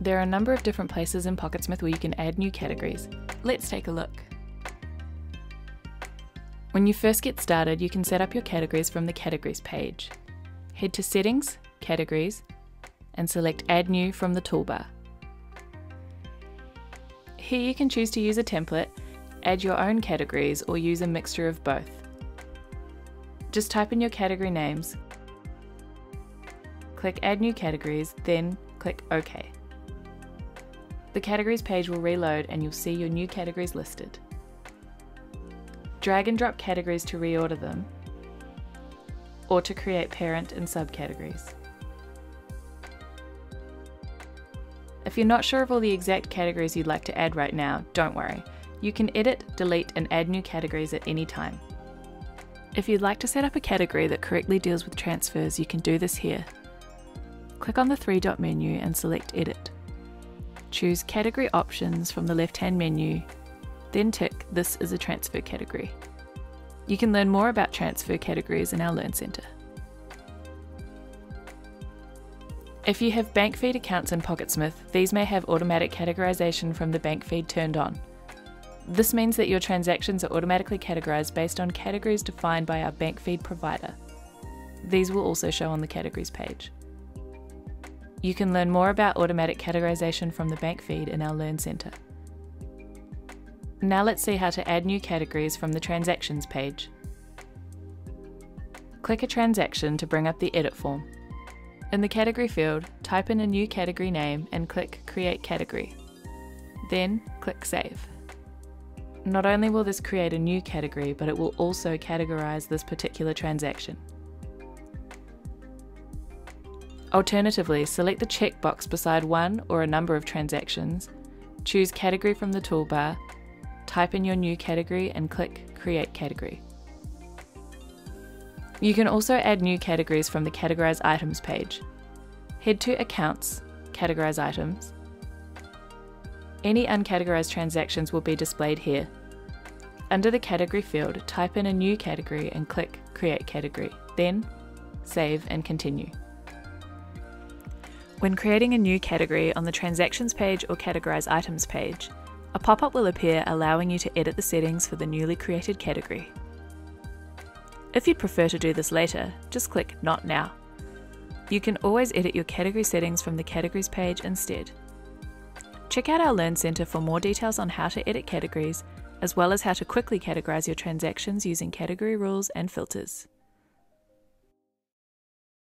There are a number of different places in Pocketsmith where you can add new categories. Let's take a look. When you first get started, you can set up your categories from the Categories page. Head to Settings, Categories, and select Add New from the toolbar. Here you can choose to use a template, add your own categories, or use a mixture of both. Just type in your category names, click Add New Categories, then click OK. The Categories page will reload and you'll see your new categories listed. Drag and drop categories to reorder them, or to create parent and subcategories. If you're not sure of all the exact categories you'd like to add right now, don't worry. You can edit, delete, and add new categories at any time. If you'd like to set up a category that correctly deals with transfers, you can do this here. Click on the three dot menu and select Edit. Choose Category Options from the left hand menu, then tick This is a transfer category. You can learn more about transfer categories in our Learn Centre. If you have bank feed accounts in Pocketsmith, these may have automatic categorisation from the bank feed turned on. This means that your transactions are automatically categorized based on categories defined by our bank feed provider. These will also show on the categories page. You can learn more about automatic categorization from the bank feed in our Learn Centre. Now let's see how to add new categories from the Transactions page. Click a transaction to bring up the edit form. In the category field, type in a new category name and click Create Category. Then click Save. Not only will this create a new category, but it will also categorize this particular transaction. Alternatively, select the checkbox beside one or a number of transactions, choose Category from the toolbar, type in your new category and click Create Category. You can also add new categories from the Categorize Items page. Head to Accounts, Categorize Items. Any uncategorized transactions will be displayed here. Under the category field, type in a new category and click Create Category, then save and continue. When creating a new category on the Transactions page or Categorize Items page, a pop up will appear allowing you to edit the settings for the newly created category. If you'd prefer to do this later, just click Not Now. You can always edit your category settings from the Categories page instead. Check out our Learn Centre for more details on how to edit categories, as well as how to quickly categorize your transactions using category rules and filters.